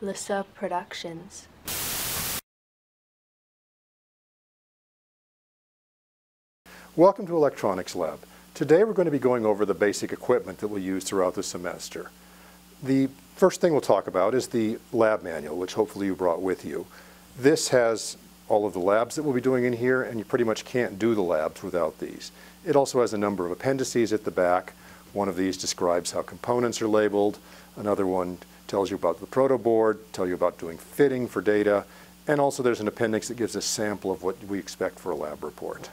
Lissa Productions. Welcome to Electronics Lab. Today we're going to be going over the basic equipment that we'll use throughout the semester. The first thing we'll talk about is the lab manual, which hopefully you brought with you. This has all of the labs that we'll be doing in here, and you pretty much can't do the labs without these. It also has a number of appendices at the back. One of these describes how components are labeled. Another one tells you about the proto board, tell you about doing fitting for data, and also there's an appendix that gives a sample of what we expect for a lab report.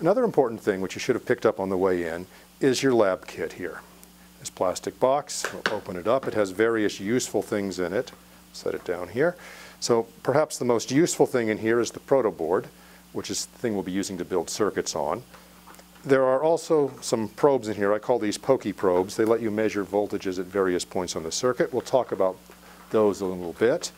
Another important thing, which you should have picked up on the way in, is your lab kit here. This plastic box, we'll open it up. It has various useful things in it. Set it down here. So perhaps the most useful thing in here is the proto board, which is the thing we'll be using to build circuits on. There are also some probes in here. I call these pokey probes. They let you measure voltages at various points on the circuit. We'll talk about those a little bit.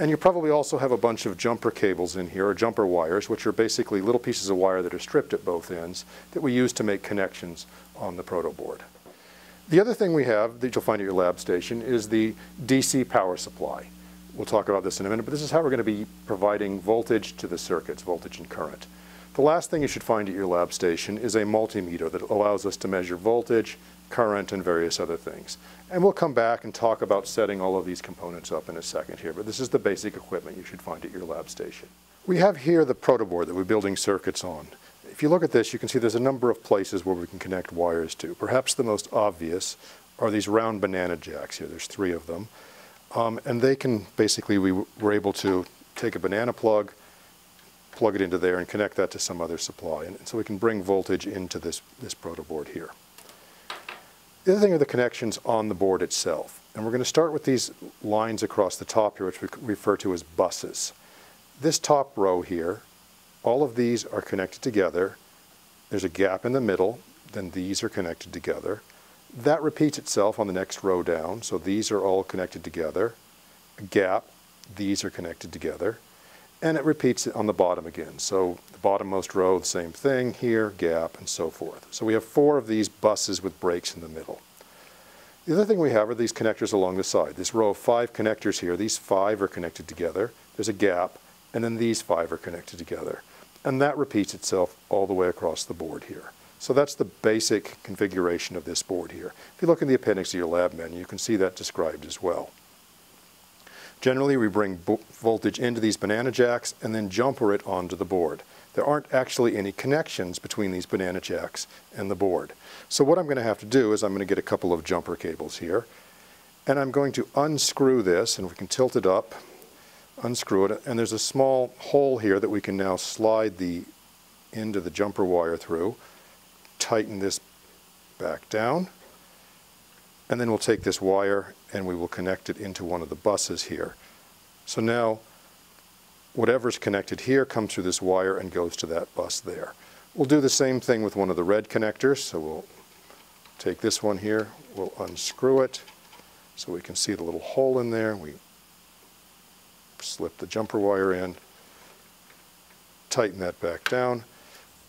And you probably also have a bunch of jumper cables in here, or jumper wires, which are basically little pieces of wire that are stripped at both ends that we use to make connections on the proto board. The other thing we have that you'll find at your lab station is the DC power supply. We'll talk about this in a minute, but this is how we're going to be providing voltage to the circuits, voltage and current. The last thing you should find at your lab station is a multimeter that allows us to measure voltage, current, and various other things. And we'll come back and talk about setting all of these components up in a second here, but this is the basic equipment you should find at your lab station. We have here the protoboard that we're building circuits on. If you look at this, you can see there's a number of places where we can connect wires to. Perhaps the most obvious are these round banana jacks here. There's three of them. Um, and they can basically, we were able to take a banana plug, plug it into there and connect that to some other supply. And, so we can bring voltage into this, this protoboard here. The other thing are the connections on the board itself. And we're going to start with these lines across the top here, which we refer to as buses. This top row here, all of these are connected together. There's a gap in the middle, then these are connected together. That repeats itself on the next row down, so these are all connected together. A gap, these are connected together. And it repeats it on the bottom again. So the bottommost row, the same thing, here, gap, and so forth. So we have four of these buses with breaks in the middle. The other thing we have are these connectors along the side. This row of five connectors here, these five are connected together. There's a gap, and then these five are connected together. And that repeats itself all the way across the board here. So that's the basic configuration of this board here. If you look in the appendix of your lab menu, you can see that described as well. Generally, we bring voltage into these banana jacks and then jumper it onto the board. There aren't actually any connections between these banana jacks and the board. So what I'm going to have to do is I'm going to get a couple of jumper cables here, and I'm going to unscrew this, and we can tilt it up, unscrew it, and there's a small hole here that we can now slide the end of the jumper wire through tighten this back down. And then we'll take this wire and we will connect it into one of the buses here. So now whatever's connected here comes through this wire and goes to that bus there. We'll do the same thing with one of the red connectors. So we'll take this one here, we'll unscrew it so we can see the little hole in there. We slip the jumper wire in, tighten that back down,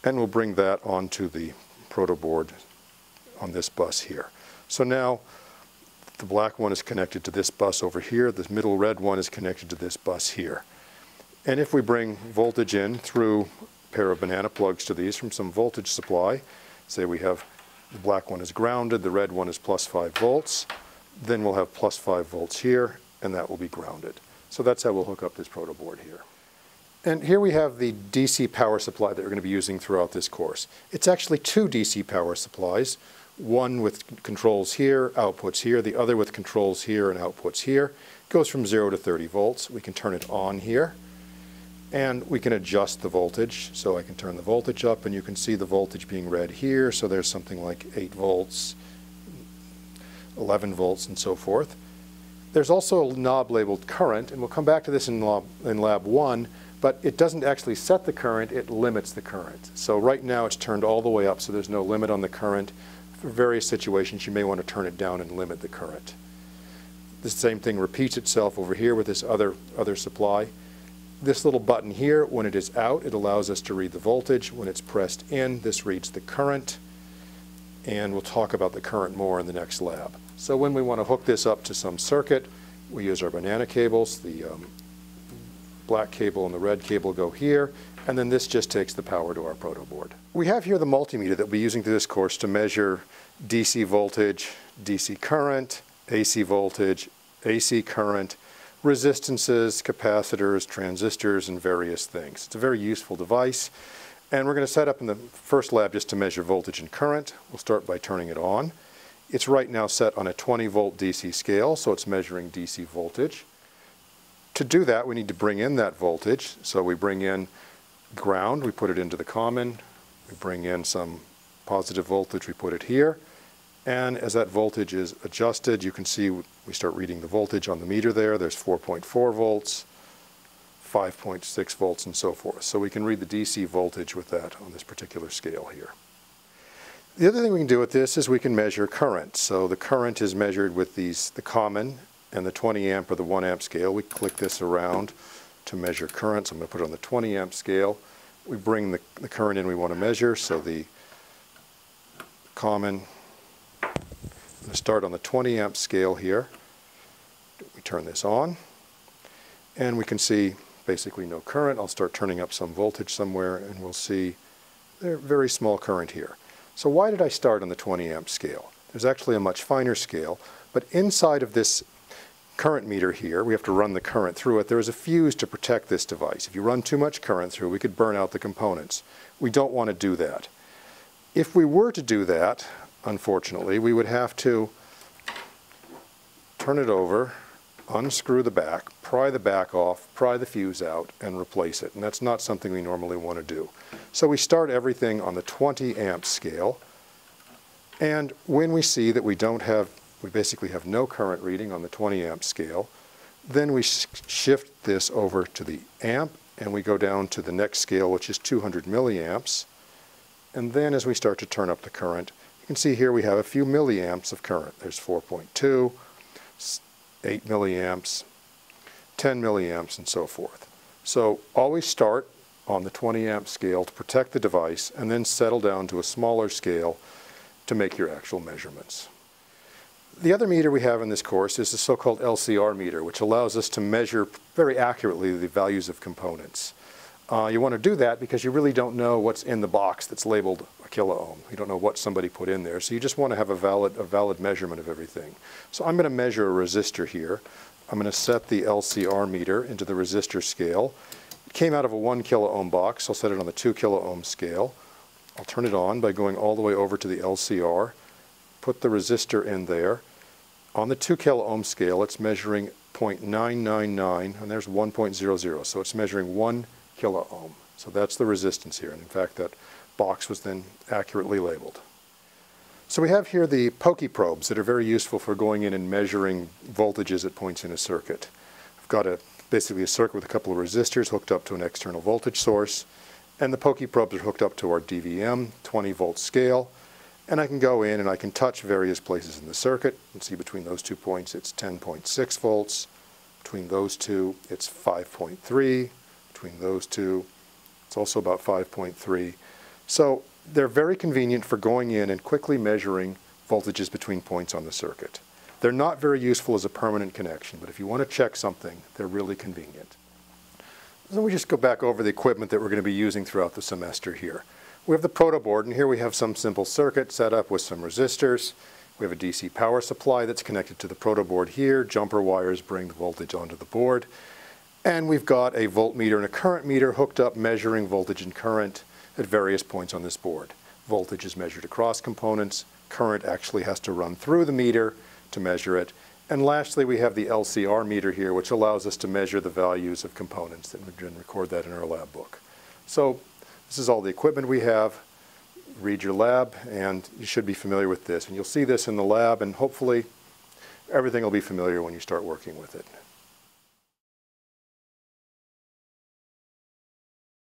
and we'll bring that onto the proto board on this bus here. So now the black one is connected to this bus over here. The middle red one is connected to this bus here. And if we bring voltage in through a pair of banana plugs to these from some voltage supply, say we have the black one is grounded, the red one is plus 5 volts, then we'll have plus 5 volts here, and that will be grounded. So that's how we'll hook up this proto board here. And here we have the DC power supply that we're going to be using throughout this course. It's actually two DC power supplies, one with controls here, outputs here, the other with controls here and outputs here. It goes from 0 to 30 volts. We can turn it on here, and we can adjust the voltage. So I can turn the voltage up, and you can see the voltage being read here. So there's something like 8 volts, 11 volts, and so forth. There's also a knob labeled current, and we'll come back to this in lab, in lab 1, but it doesn't actually set the current, it limits the current. So right now it's turned all the way up, so there's no limit on the current. Various situations, you may want to turn it down and limit the current. The same thing repeats itself over here with this other, other supply. This little button here, when it is out, it allows us to read the voltage. When it's pressed in, this reads the current. And we'll talk about the current more in the next lab. So when we want to hook this up to some circuit, We use our banana cables, the um, black cable and the red cable go here, and then this just takes the power to our proto board. We have here the multimeter that we'll be using through this course to measure DC voltage, DC current, AC voltage, AC current, resistances, capacitors, transistors, and various things. It's a very useful device. And we're going to set up in the first lab just to measure voltage and current. We'll start by turning it on. It's right now set on a 20 volt DC scale, so it's measuring DC voltage. To do that, we need to bring in that voltage. So we bring in ground, we put it into the common. We bring in some positive voltage, we put it here. And as that voltage is adjusted, you can see we start reading the voltage on the meter there. There's 4.4 volts, 5.6 volts, and so forth. So we can read the DC voltage with that on this particular scale here. The other thing we can do with this is we can measure current. So the current is measured with these, the common and the 20 amp or the 1 amp scale. We click this around to measure current. So I'm going to put it on the 20 amp scale. We bring the, the current in we want to measure. So the common, I'm going to start on the 20 amp scale here. We turn this on and we can see basically no current. I'll start turning up some voltage somewhere and we'll see a very small current here. So why did I start on the 20 amp scale? There's actually a much finer scale, but inside of this current meter here, we have to run the current through it. There is a fuse to protect this device. If you run too much current through, we could burn out the components. We don't want to do that. If we were to do that, unfortunately, we would have to turn it over, unscrew the back, pry the back off, pry the fuse out, and replace it. And that's not something we normally want to do. So we start everything on the 20 amp scale. And when we see that we don't have, we basically have no current reading on the 20 amp scale, then we shift this over to the amp and we go down to the next scale, which is 200 milliamps. And then as we start to turn up the current, you can see here we have a few milliamps of current. There's 4.2, 8 milliamps, 10 milliamps, and so forth. So always start on the 20 amp scale to protect the device and then settle down to a smaller scale to make your actual measurements. The other meter we have in this course is the so-called LCR meter, which allows us to measure very accurately the values of components. Uh, you want to do that because you really don't know what's in the box that's labeled a kilo ohm. You don't know what somebody put in there. So you just want to have a valid, a valid measurement of everything. So I'm going to measure a resistor here. I'm going to set the LCR meter into the resistor scale. It came out of a one kilo ohm box. I'll set it on the two kilo ohm scale. I'll turn it on by going all the way over to the LCR, put the resistor in there. On the two kilo ohm scale, it's measuring 0.999, and there's 1.00. So it's measuring one kilo ohm. So that's the resistance here. And in fact, that box was then accurately labeled. So we have here the pokey probes that are very useful for going in and measuring voltages at points in a circuit. I've got a basically a circuit with a couple of resistors hooked up to an external voltage source, and the pokey probes are hooked up to our DVM 20 volt scale, and I can go in and I can touch various places in the circuit and see between those two points it's 10.6 volts, between those two it's 5.3, between those two. It's also about 5.3. So they're very convenient for going in and quickly measuring voltages between points on the circuit. They're not very useful as a permanent connection, but if you want to check something, they're really convenient. So we just go back over the equipment that we're going to be using throughout the semester here. We have the proto board, and here we have some simple circuit set up with some resistors. We have a DC power supply that's connected to the proto board here. Jumper wires bring the voltage onto the board. And we've got a voltmeter and a current meter hooked up measuring voltage and current at various points on this board. Voltage is measured across components. Current actually has to run through the meter to measure it. And lastly, we have the LCR meter here, which allows us to measure the values of components, and we can record that in our lab book. So this is all the equipment we have. Read your lab, and you should be familiar with this. And you'll see this in the lab, and hopefully everything will be familiar when you start working with it.